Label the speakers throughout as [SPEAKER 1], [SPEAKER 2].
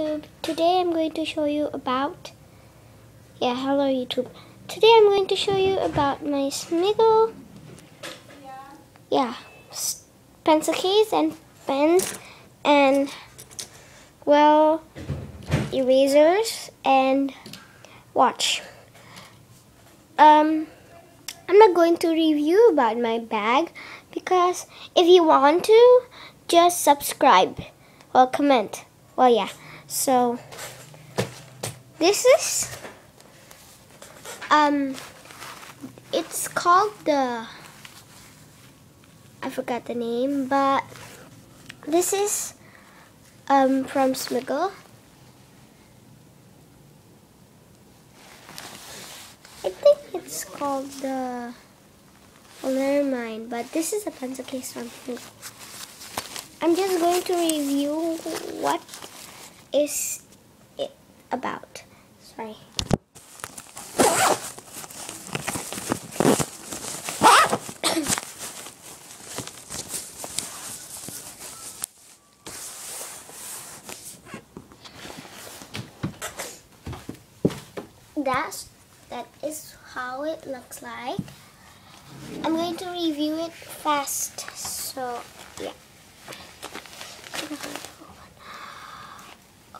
[SPEAKER 1] YouTube. Today I'm going to show you about yeah, hello YouTube. Today I'm going to show you about my Smiggle yeah, pencil case and pens and well erasers and watch. Um I'm not going to review about my bag because if you want to just subscribe or comment. Well, yeah. So this is um it's called the I forgot the name, but this is um from Smiggle. I think it's called the well never mind, but this is a pencil case from Smiggle. I'm just going to review what is it about. Sorry. That's that is how it looks like. I'm going to review it fast. So yeah.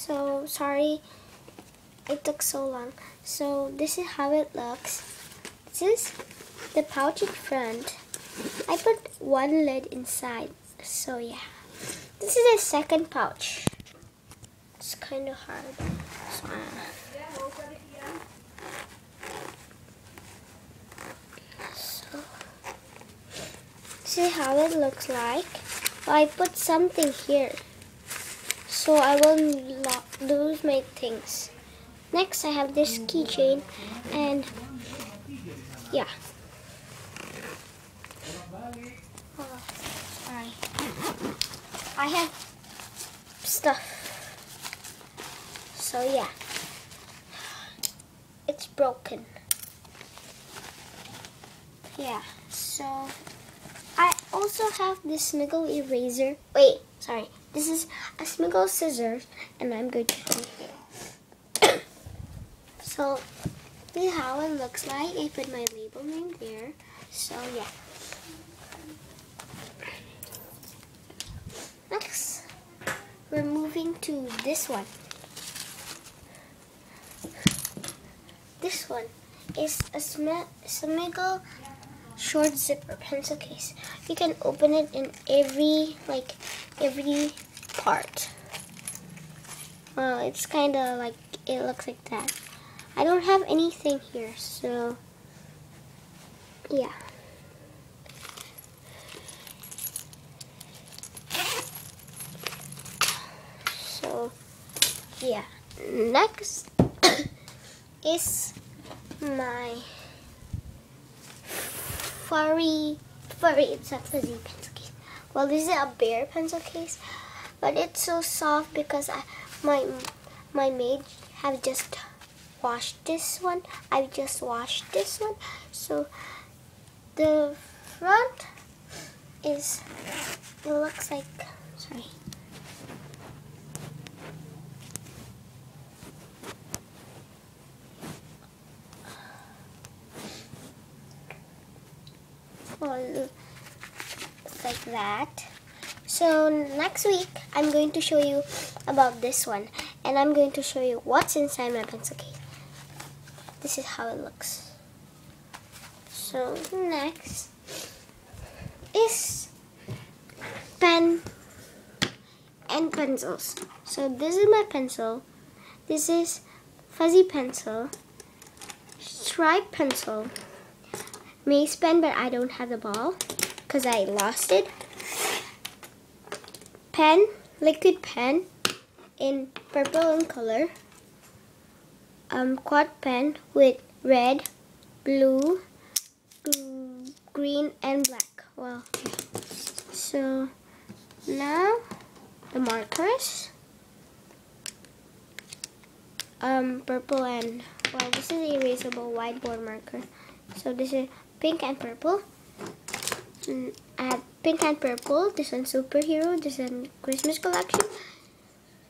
[SPEAKER 1] So sorry it took so long. So this is how it looks. This is the pouch in front. I put one lid inside. So yeah. This is the second pouch. It's kind of hard. So, so, see how it looks like. I put something here so I will not lose my things. Next, I have this keychain, and yeah. Uh, sorry. I have stuff. So yeah, it's broken. Yeah, so I also have this Smiggle eraser. Wait, sorry. This is a Smiggle scissors, and I'm going to so, this is how it looks like. I put my label name there. So, yeah. Next, we're moving to this one. This one is a Smiggle short zipper pencil case. You can open it in every, like, every part. Well, it's kind of like, it looks like that. I don't have anything here, so, yeah. So, yeah. Next is my furry, furry, it's a fuzzy pencil case. Well, this is a bear pencil case, but it's so soft because I, my, my maid have just washed this one. I've just washed this one. So, the front is, it looks like, sorry. Well, like that. So next week, I'm going to show you about this one. And I'm going to show you what's inside my pencil case. This is how it looks. So next is pen and pencils. So this is my pencil. This is fuzzy pencil, stripe pencil, maze pen, but I don't have the ball because I lost it. Pen, liquid pen in purple in color, um, quad pen with red, blue, green, and black. Well, so now the markers, um, purple and well, this is erasable whiteboard marker. So this is pink and purple. I have pink and purple. This one superhero. This one Christmas collection.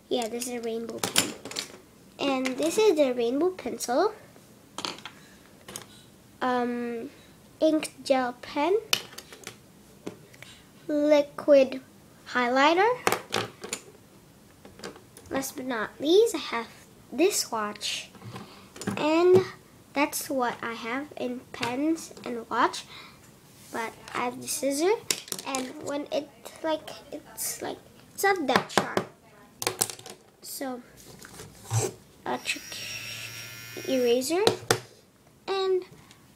[SPEAKER 1] Yeah, this is a rainbow pen. And this is the rainbow pencil. Um, ink gel pen. Liquid highlighter. Last but not least, I have this watch. And that's what I have in pens and watch but I have the scissor and when it like it's like it's not that sharp. So a trick eraser and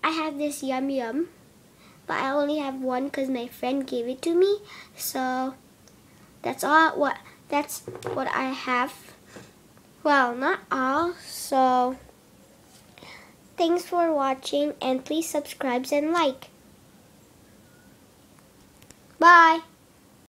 [SPEAKER 1] I have this yum yum but I only have one because my friend gave it to me so that's all what that's what I have. Well not all so thanks for watching and please subscribe and like Bye.